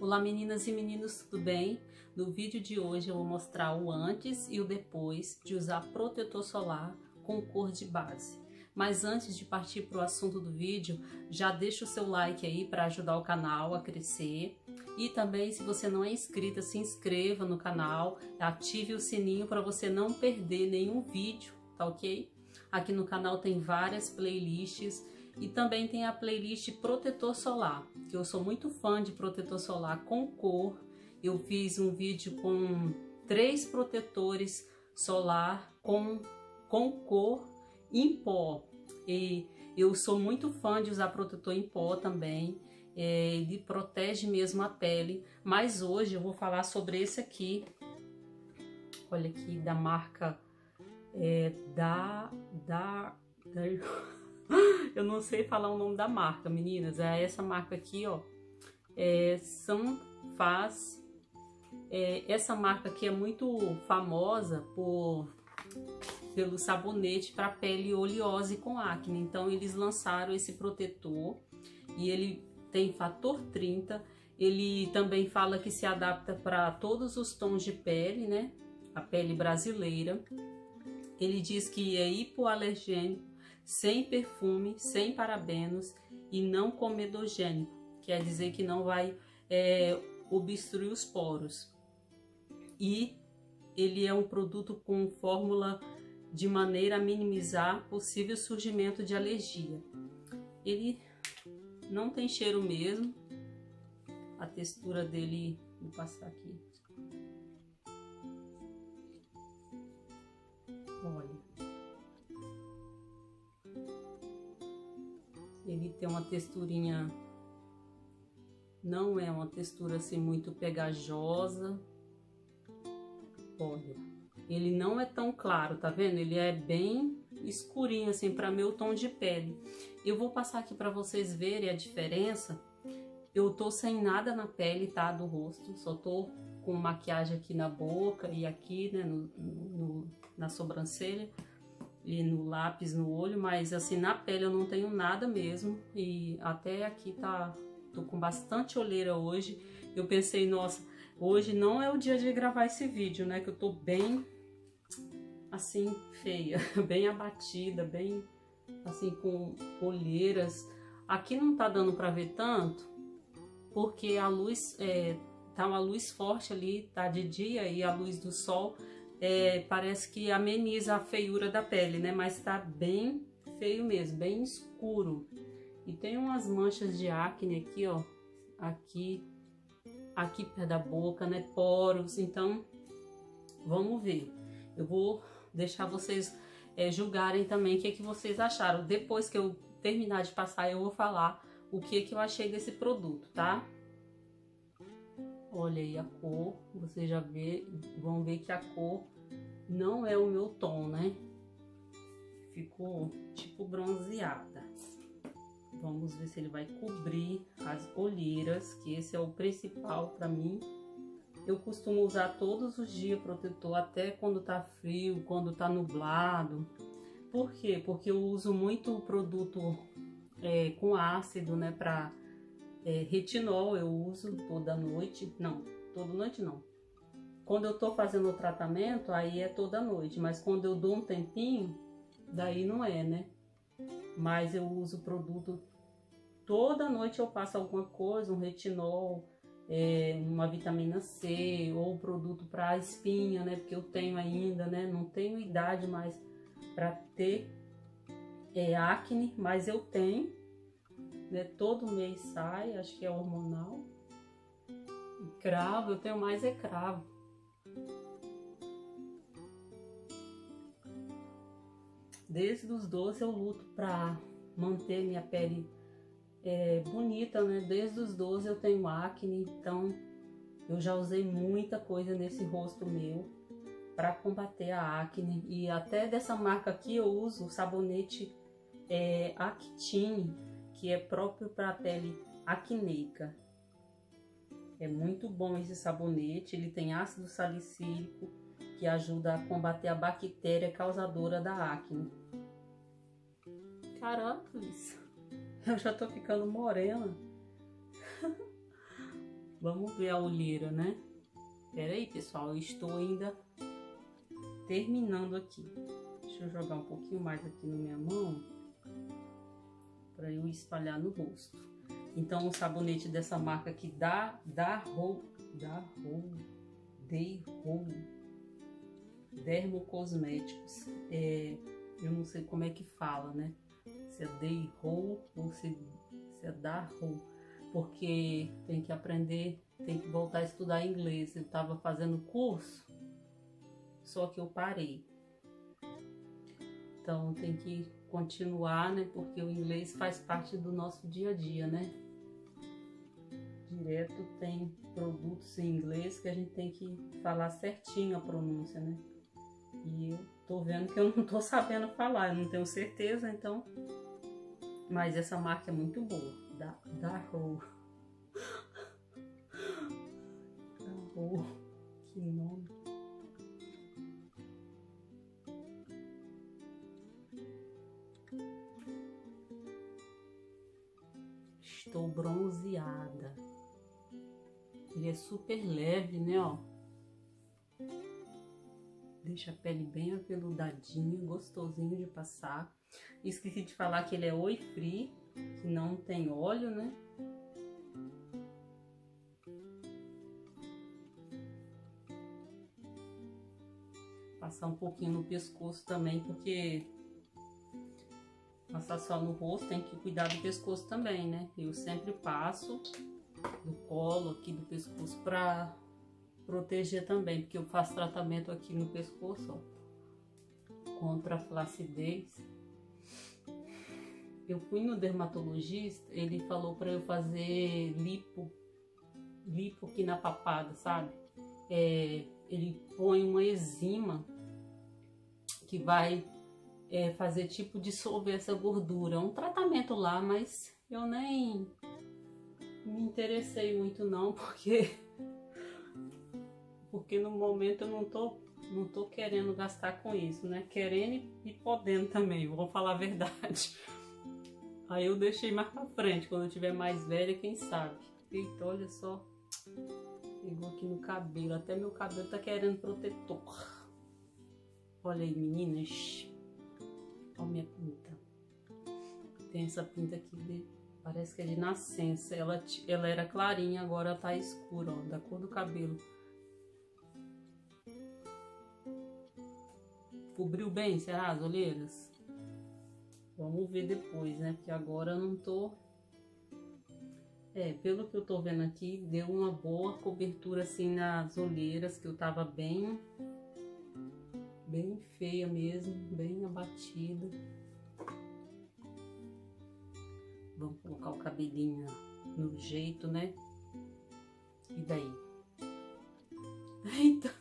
Olá meninas e meninos, tudo bem? No vídeo de hoje eu vou mostrar o antes e o depois de usar protetor solar com cor de base. Mas antes de partir para o assunto do vídeo, já deixa o seu like aí para ajudar o canal a crescer. E também, se você não é inscrita, se inscreva no canal, ative o sininho para você não perder nenhum vídeo, tá ok? Aqui no canal tem várias playlists e também tem a playlist Protetor Solar, que eu sou muito fã de protetor solar com cor. Eu fiz um vídeo com três protetores solar com, com cor em pó. E eu sou muito fã de usar protetor em pó também. É, ele protege mesmo a pele. Mas hoje eu vou falar sobre esse aqui. Olha aqui, da marca é, da, da, da Eu não sei falar o nome da marca, meninas. É essa marca aqui, ó. É Sanfaz. É, essa marca aqui é muito famosa por pelo sabonete para pele oleosa e com acne. Então eles lançaram esse protetor e ele tem fator 30. Ele também fala que se adapta para todos os tons de pele, né? A pele brasileira. Ele diz que é hipoalergênico sem perfume, sem parabenos e não comedogênico, quer dizer que não vai é, obstruir os poros. E ele é um produto com fórmula de maneira a minimizar possível surgimento de alergia. Ele não tem cheiro mesmo, a textura dele, vou passar aqui. Tem uma texturinha, não é uma textura assim muito pegajosa. Olha, ele não é tão claro, tá vendo? Ele é bem escurinho assim para meu tom de pele. Eu vou passar aqui para vocês verem a diferença. Eu tô sem nada na pele, tá? Do rosto, só tô com maquiagem aqui na boca e aqui, né, no, no na sobrancelha e no lápis no olho, mas assim, na pele eu não tenho nada mesmo. E até aqui tá, tô com bastante olheira hoje. Eu pensei, nossa, hoje não é o dia de gravar esse vídeo, né? Que eu tô bem, assim, feia, bem abatida, bem, assim, com olheiras. Aqui não tá dando pra ver tanto, porque a luz, é, tá uma luz forte ali, tá de dia e a luz do sol é, parece que ameniza a feiura da pele, né? Mas tá bem feio mesmo, bem escuro. E tem umas manchas de acne aqui, ó, aqui, aqui perto da boca, né? Poros, então vamos ver. Eu vou deixar vocês é, julgarem também o que, é que vocês acharam. Depois que eu terminar de passar, eu vou falar o que, é que eu achei desse produto, tá? Olha aí a cor, vocês já vê, vão ver que a cor não é o meu tom, né? Ficou tipo bronzeada. Vamos ver se ele vai cobrir as olheiras, que esse é o principal para mim. Eu costumo usar todos os dias protetor, até quando tá frio, quando tá nublado. Por quê? Porque eu uso muito produto é, com ácido, né, pra é, retinol eu uso toda noite, não, toda noite não. Quando eu tô fazendo o tratamento, aí é toda noite, mas quando eu dou um tempinho, daí não é, né? Mas eu uso o produto toda noite eu passo alguma coisa, um retinol, é, uma vitamina C ou produto para espinha, né? Porque eu tenho ainda, né? Não tenho idade mais para ter é, acne, mas eu tenho né? Todo mês sai, acho que é hormonal. E cravo, eu tenho mais é cravo. Desde os 12 eu luto para manter minha pele é, bonita, né? Desde os 12 eu tenho acne, então eu já usei muita coisa nesse rosto meu para combater a acne. E até dessa marca aqui eu uso o sabonete é, Actine, que é próprio para a pele acneica. É muito bom esse sabonete, ele tem ácido salicílico que ajuda a combater a bactéria causadora da acne. Caramba, eu já tô ficando morena. Vamos ver a olheira, né? Pera aí, pessoal, eu estou ainda terminando aqui. Deixa eu jogar um pouquinho mais aqui na minha mão para eu espalhar no rosto. Então, o sabonete dessa marca aqui, da da Ro, da Ro, Day Ro, Dermocosméticos. É, eu não sei como é que fala, né? Se é Day Ro ou se, se é da Ro, porque tem que aprender, tem que voltar a estudar inglês. Eu estava fazendo curso, só que eu parei. Então tem que continuar, né? Porque o inglês faz parte do nosso dia a dia, né? Direto tem produtos em inglês que a gente tem que falar certinho a pronúncia, né? E eu tô vendo que eu não tô sabendo falar, eu não tenho certeza, então. Mas essa marca é muito boa, da Darrow. Darrow, que nome. Estou bronzeada. Ele é super leve, né, ó. Deixa a pele bem apeludadinha, gostosinho de passar. Esqueci de falar que ele é oi free, que não tem óleo, né? Passar um pouquinho no pescoço também, porque passar só no rosto, tem que cuidar do pescoço também, né? Eu sempre passo do colo aqui do pescoço pra proteger também, porque eu faço tratamento aqui no pescoço, ó, contra a flacidez. Eu fui no dermatologista, ele falou para eu fazer lipo, lipo aqui na papada, sabe? É, ele põe uma enzima que vai é, fazer tipo dissolver essa gordura. É um tratamento lá, mas eu nem me interessei muito não, porque porque no momento eu não tô não tô querendo gastar com isso, né? Querendo e podendo também, vou falar a verdade. Aí eu deixei mais pra frente, quando eu tiver mais velha, quem sabe. Eita, olha só. Pegou aqui no cabelo, até meu cabelo tá querendo protetor. Olha aí, meninas. Olha minha pinta. Tem essa pinta aqui de, parece que é de nascença. Ela, ela era clarinha, agora tá escura, ó, da cor do cabelo. Cobriu bem, será as olheiras? Vamos ver depois, né? Porque agora eu não tô... É, pelo que eu tô vendo aqui, deu uma boa cobertura assim nas olheiras, que eu tava bem bem feia mesmo, bem abatida. Vamos colocar o cabelinho no jeito, né? E daí? Eita!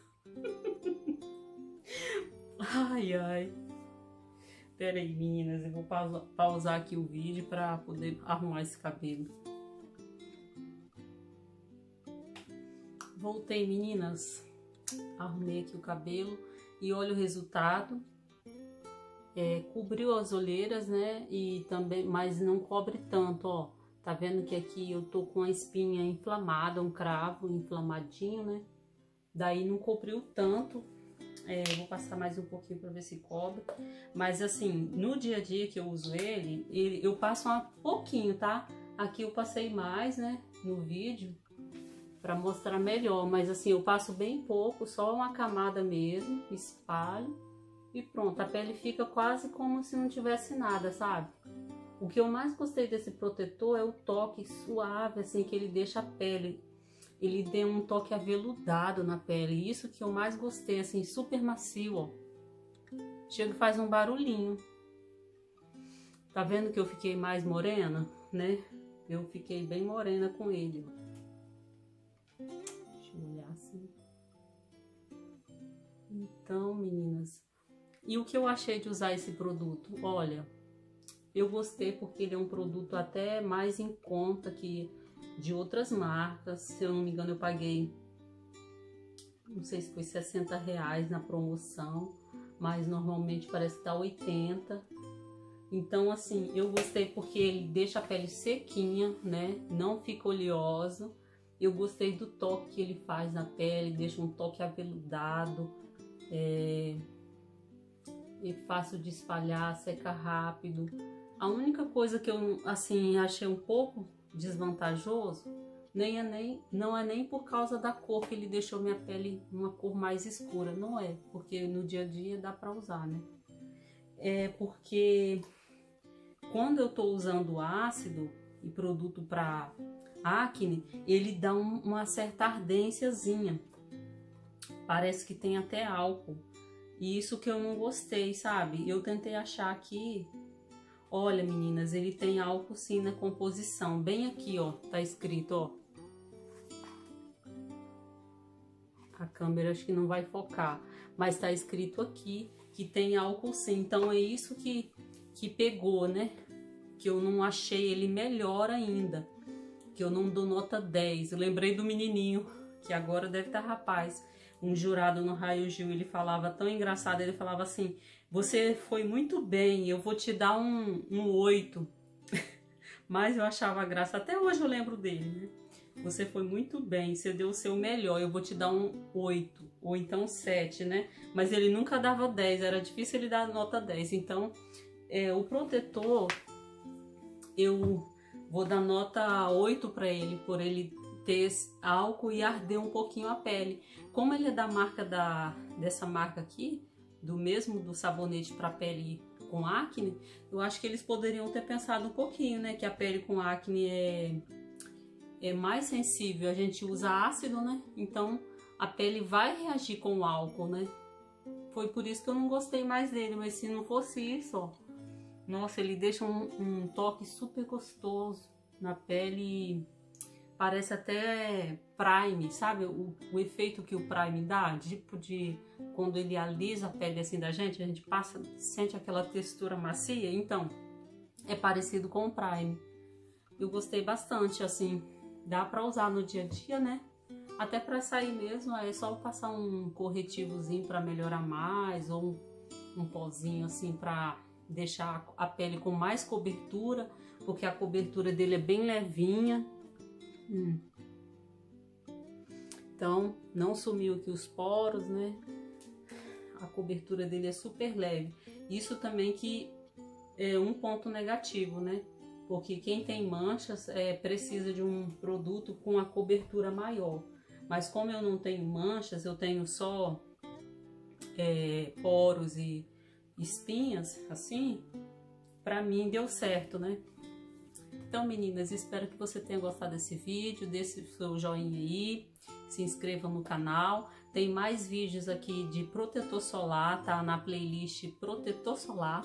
Ai, ai. Pera aí, meninas, eu vou pausar aqui o vídeo para poder arrumar esse cabelo. Voltei, meninas. Arrumei aqui o cabelo e olha o resultado. É, cobriu as olheiras, né? E também, mas não cobre tanto, ó. Tá vendo que aqui eu tô com a espinha inflamada, um cravo inflamadinho, né? Daí não cobriu tanto. É, vou passar mais um pouquinho para ver se cobre. Mas assim, no dia a dia que eu uso ele, ele eu passo um pouquinho, tá? Aqui eu passei mais, né? No vídeo para mostrar melhor, mas assim, eu passo bem pouco, só uma camada mesmo, espalho e pronto, a pele fica quase como se não tivesse nada, sabe? O que eu mais gostei desse protetor é o toque suave, assim, que ele deixa a pele, ele tem um toque aveludado na pele, isso que eu mais gostei, assim, super macio, ó. Chega e faz um barulhinho. Tá vendo que eu fiquei mais morena, né? Eu fiquei bem morena com ele, ó. Deixa eu olhar assim. Então, meninas, e o que eu achei de usar esse produto? Olha, eu gostei porque ele é um produto até mais em conta que de outras marcas. Se eu não me engano, eu paguei, não sei se foi 60 reais na promoção, mas normalmente parece que tá 80. Então, assim, eu gostei porque ele deixa a pele sequinha, né? Não fica oleoso Eu gostei do toque que ele faz na pele, deixa um toque aveludado, é, é fácil de espalhar, seca rápido. A única coisa que eu assim achei um pouco desvantajoso nem é nem não é nem por causa da cor que ele deixou minha pele uma cor mais escura, não é, porque no dia a dia dá para usar, né? É porque quando eu tô usando ácido e produto para acne, ele dá um, uma certa ardênciazinha. Parece que tem até álcool. E isso que eu não gostei, sabe? Eu tentei achar aqui. Olha, meninas, ele tem álcool sim na composição. Bem aqui, ó, tá escrito, ó. A câmera acho que não vai focar, mas tá escrito aqui que tem álcool sim. Então é isso que que pegou, né? Que eu não achei ele melhor ainda que eu não dou nota 10. Eu lembrei do menininho, que agora deve estar tá rapaz, um jurado no Raio Gil, ele falava tão engraçado, ele falava assim, você foi muito bem, eu vou te dar um, um 8. Mas eu achava graça, até hoje eu lembro dele, né? Você foi muito bem, você deu o seu melhor, eu vou te dar um 8, ou então 7, né? Mas ele nunca dava 10, era difícil ele dar nota 10. Então, é, o protetor, eu Vou dar nota 8 para ele, por ele ter álcool e arder um pouquinho a pele. Como ele é da marca da dessa marca aqui, do mesmo do sabonete para pele com acne, eu acho que eles poderiam ter pensado um pouquinho, né, que a pele com acne é é mais sensível, a gente usa ácido, né? Então a pele vai reagir com o álcool, né? Foi por isso que eu não gostei mais dele, mas se não fosse isso, ó, nossa, ele deixa um, um toque super gostoso na pele. Parece até Prime, sabe? O, o, efeito que o Prime dá, tipo de quando ele alisa a pele assim da gente, a gente passa, sente aquela textura macia. Então, é parecido com o Prime. Eu gostei bastante, assim, dá pra usar no dia a dia, né? Até pra sair mesmo, é só passar um corretivozinho pra melhorar mais, ou um, um pozinho assim pra deixar a pele com mais cobertura, porque a cobertura dele é bem levinha. Hum. Então, não sumiu aqui os poros, né? A cobertura dele é super leve. Isso também que é um ponto negativo, né? Porque quem tem manchas é, precisa de um produto com a cobertura maior. Mas como eu não tenho manchas, eu tenho só é, poros e espinhas, assim, para mim deu certo, né? Então, meninas, espero que você tenha gostado desse vídeo, desse seu joinha aí, se inscreva no canal. Tem mais vídeos aqui de protetor solar, tá? Na playlist protetor solar.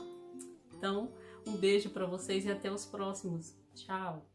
Então, um beijo para vocês e até os próximos. Tchau!